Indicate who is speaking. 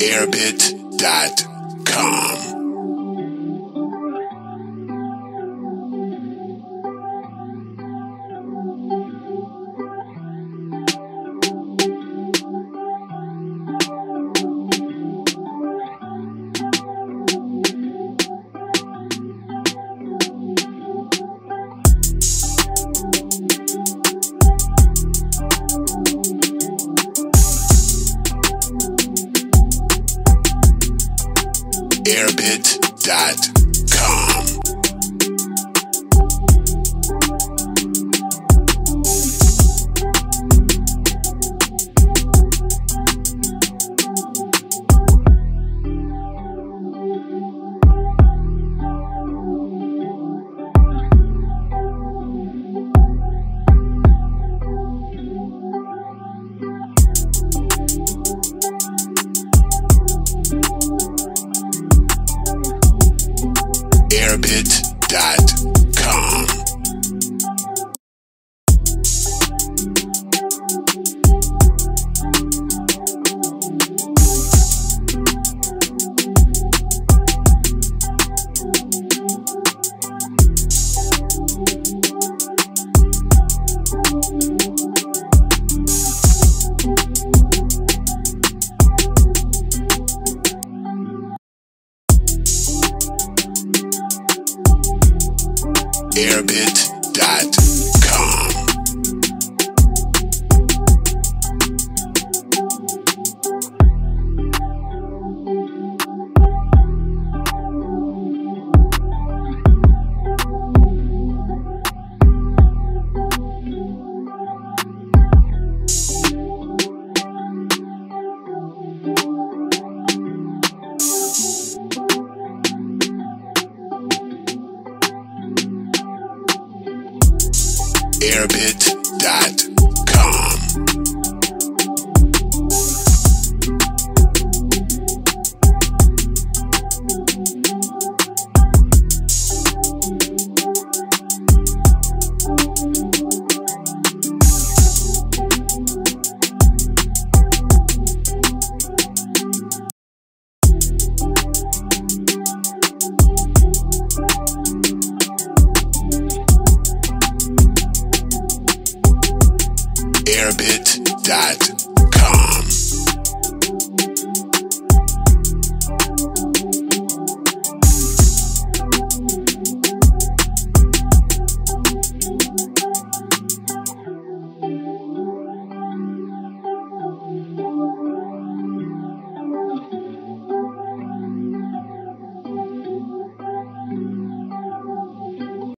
Speaker 1: airbit.com. airbit.com. airbit.com. airbit.com. airbit.com. airbit.com.